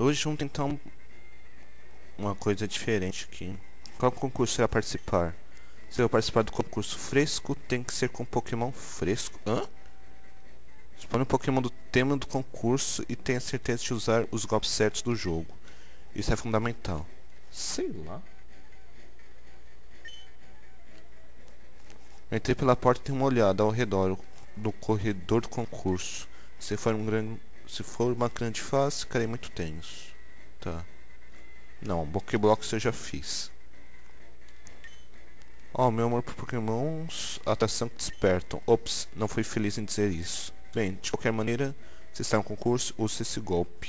Hoje vamos tentar um, uma coisa diferente aqui. Qual concurso você vai participar? Se eu participar do concurso fresco, tem que ser com Pokémon fresco. Hã? Expõe um Pokémon do tema do concurso e tenha certeza de usar os golpes certos do jogo. Isso é fundamental. Sei lá. Entrei pela porta e dei uma olhada ao redor do corredor do concurso. Se for, um grande, se for uma grande fase, ficarei muito tenso. Tá. Não, Pokéblocks eu já fiz. Oh, meu amor por Pokémons, atração que despertam. Ops, não fui feliz em dizer isso. Bem, de qualquer maneira, se está no concurso, use esse golpe.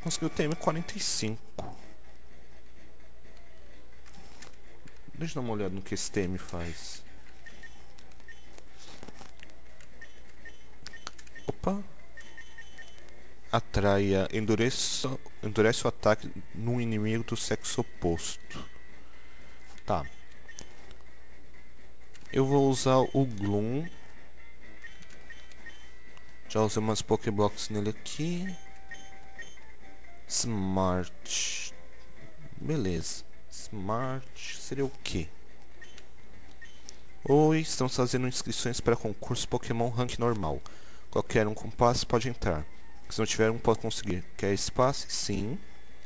Conseguiu TM45. Deixa eu dar uma olhada no que esse TM faz. Opa. Atraia, endureça, endurece o ataque no inimigo do sexo oposto. Tá. Eu vou usar o Gloom. Já usei umas Pokéblocks nele aqui. Smart. Beleza. Smart seria o quê? Oi, estamos fazendo inscrições para concurso Pokémon Rank Normal. Qualquer um com passe pode entrar. Se não tiver um, pode conseguir. Quer passe? Sim.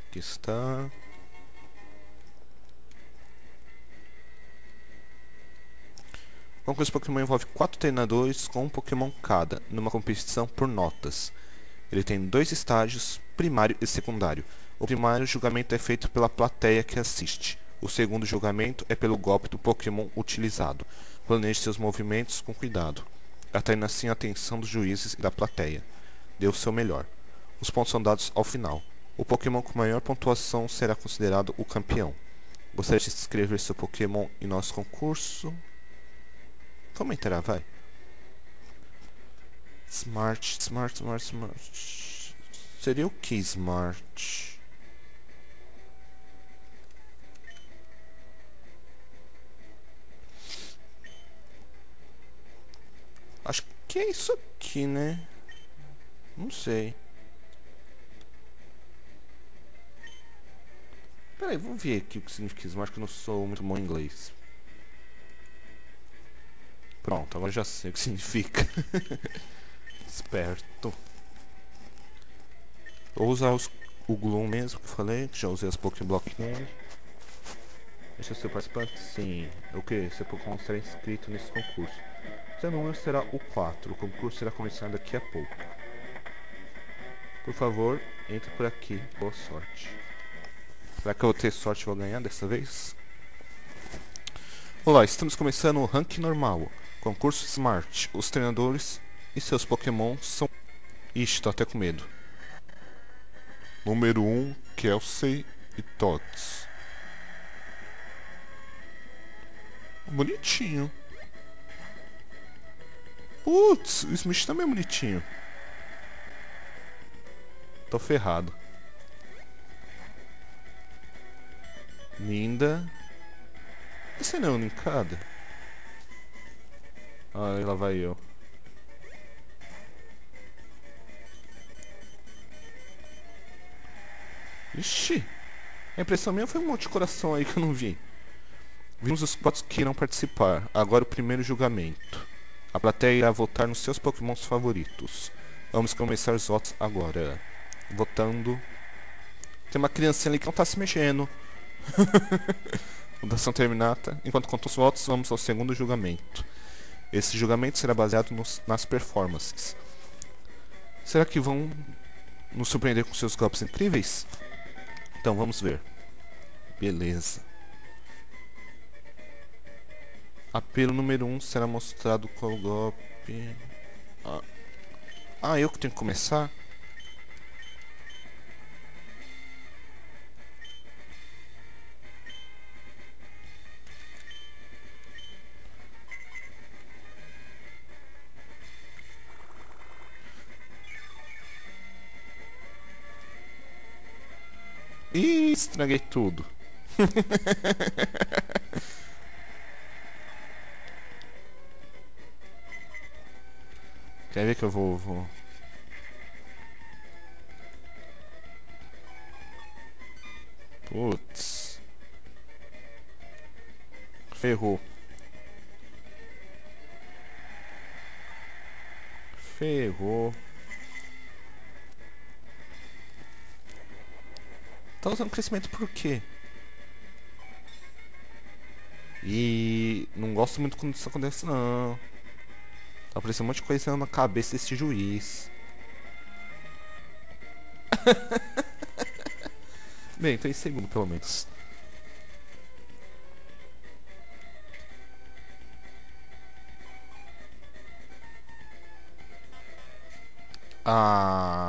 Aqui está. O concurso Pokémon envolve quatro treinadores com um Pokémon cada, numa competição por notas. Ele tem dois estágios, primário e secundário. O primário julgamento é feito pela plateia que assiste. O segundo julgamento é pelo golpe do Pokémon utilizado. Planeje seus movimentos com cuidado atraindo assim a atenção dos juízes e da plateia. O seu melhor. Os pontos são dados ao final. O Pokémon com maior pontuação será considerado o campeão. Gostaria de inscrever seu Pokémon em nosso concurso? Como entrar, vai? Smart, smart, smart, smart. Seria o que smart? Acho que é isso aqui, né? Não sei. Peraí, vamos ver aqui o que significa isso. Acho que eu não sou muito bom em inglês. Pronto, agora já sei o que significa. Esperto. Vou usar os, o Gloom mesmo que eu falei, já usei as Pokéblock nele. Deixa eu ser participante? Sim. O que? Você pode ser inscrito nesse concurso. Seu número será o 4. O concurso será começando daqui a pouco. Por favor, entre por aqui. Boa sorte. Será que eu vou ter sorte e vou ganhar dessa vez? Olá, estamos começando o ranking normal. Concurso Smart. Os treinadores e seus Pokémon são... Ixi, tô até com medo. Número 1, um, Kelsey e Tots. Bonitinho. Putz, o Smith também é bonitinho. Tô ferrado. Linda. Esse não é unicada? Ah, lá vai eu. Ixi. A impressão minha foi um monte de coração aí que eu não vi. Vimos os quatro que irão participar. Agora o primeiro julgamento. A plateia irá votar nos seus pokémons favoritos. Vamos começar os votos agora. Votando. Tem uma criancinha ali que não está se mexendo. Votação terminada. Enquanto conta os votos, vamos ao segundo julgamento. Esse julgamento será baseado nos, nas performances. Será que vão nos surpreender com seus golpes incríveis? Então vamos ver. Beleza. Apelo número 1 um será mostrado qual golpe. Ah. ah, eu que tenho que começar? Ih, estraguei tudo. Quer ver que eu vou... vou... Putz. Ferrou. Ferrou. Tá usando crescimento por quê? E não gosto muito quando isso acontece não. Tá aparecendo um monte de coisa na cabeça desse juiz. Bem, tô em segundo pelo menos. Ah.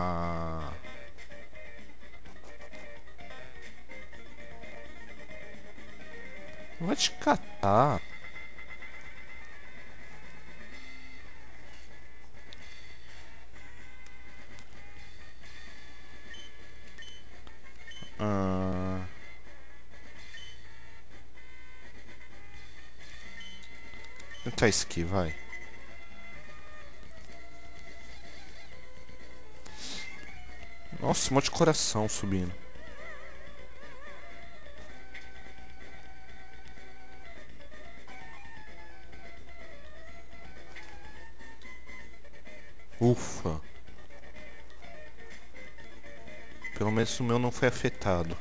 Vai te catar. Ah. Tentar isso aqui, vai. Nossa, um monte de coração subindo. Ufa. Pelo menos o meu não foi afetado.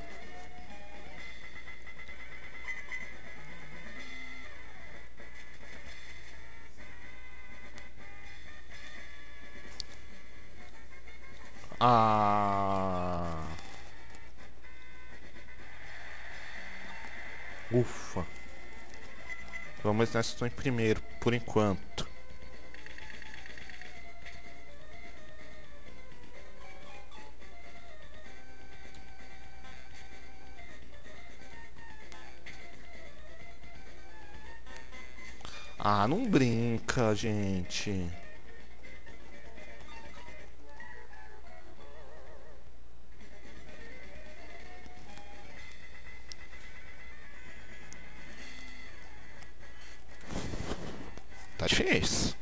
Ah. Ufa. Pelo menos nessa estou em primeiro, por enquanto. Ah, não brinca, gente. Tá difícil.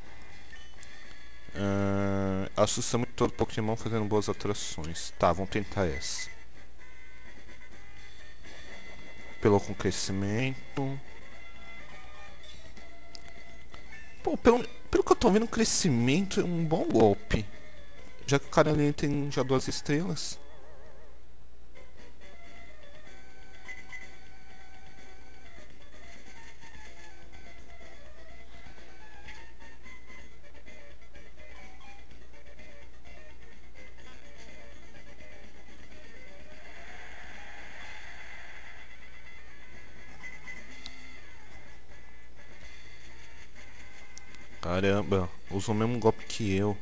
Uh, assusta muito todo Pokémon fazendo boas atrações. Tá, vamos tentar essa. Pelo com Pô, pelo, pelo que eu tô vendo, crescimento é um bom golpe. Já que o cara ali tem já duas estrelas. Caramba, usou o mesmo golpe que eu.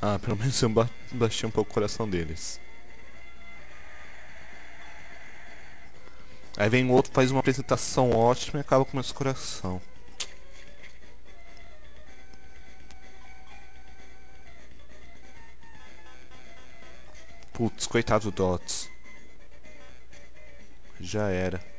Ah, pelo menos eu ba baixei um pouco o coração deles. Aí vem o outro, faz uma apresentação ótima e acaba com o meu coração. Putz, coitado do Dots. Já era.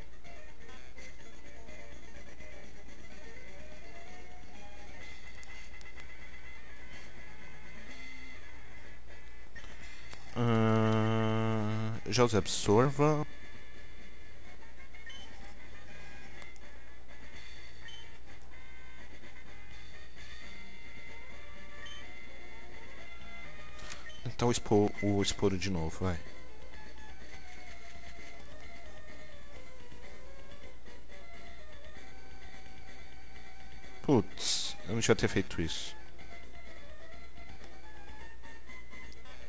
Já os absorva. Então expor, o esporo de novo, vai. Putz, eu não tinha ter feito isso.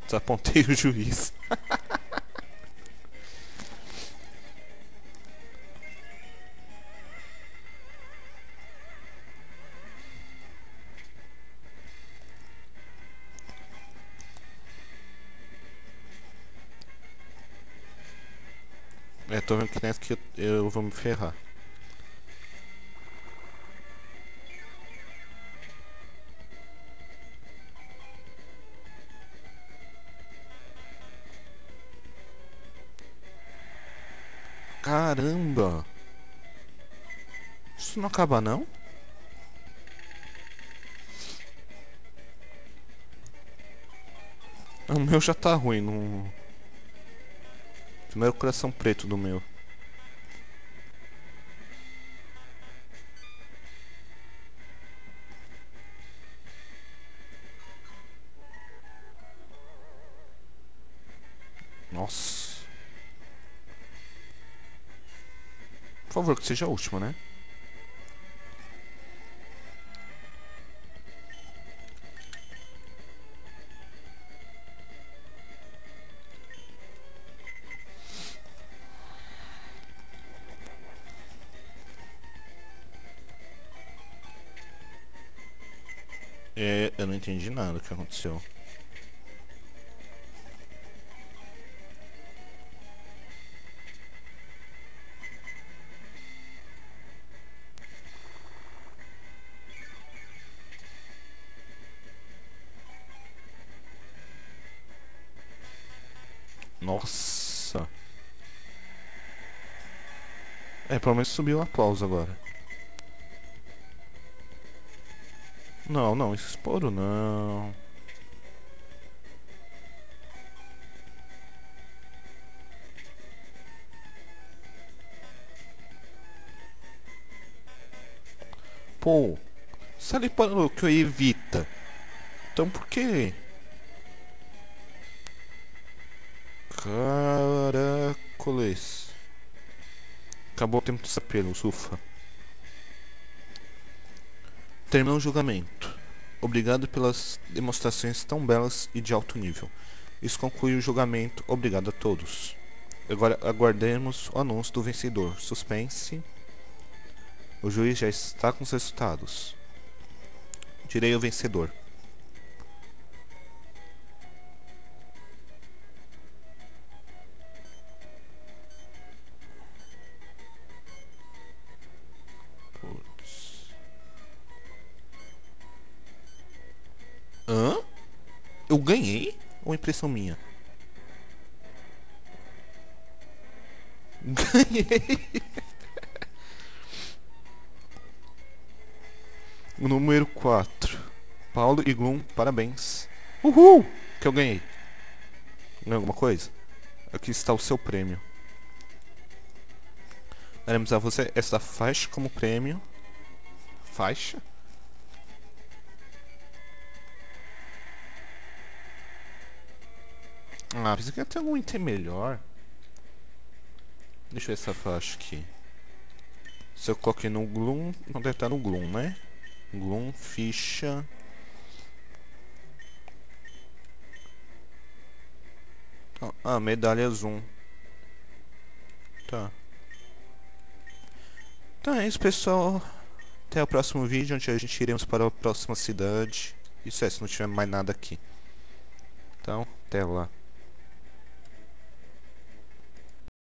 Desapontei o juiz. É, tô vendo que nessa que eu, eu vou me ferrar. Caramba! Isso não acaba não? O meu já tá ruim, não... Primeiro coração preto do meu. Nossa. Por favor, que seja a última, né? Eu não entendi nada do que aconteceu. Nossa. É, pelo menos subiu o aplauso agora. Não, não, esporo não. Pô, ali para que eu evita. Então por que? Caracoles. Acabou o tempo de sapelo, ufa. Terminou o julgamento. Obrigado pelas demonstrações tão belas e de alto nível. Isso conclui o julgamento. Obrigado a todos. Agora aguardemos o anúncio do vencedor. Suspense. O juiz já está com os resultados. Direi o vencedor. Eu ganhei? Ou impressão minha? Ganhei! o número 4. Paulo e Gloom, parabéns. Uhul! Que eu ganhei. Ganhei alguma coisa? Aqui está o seu prêmio. Daremos a você esta faixa como prêmio. Faixa? Ah, pensei que ia ter algum item melhor. Deixa eu ver essa faixa aqui. Se eu coloquei no Gloom, não deve estar no Gloom, né? Gloom, ficha... Ah, medalha zoom. Tá. Então é isso, pessoal. Até o próximo vídeo, onde a gente iremos para a próxima cidade. Isso é, se não tiver mais nada aqui. Então, até lá.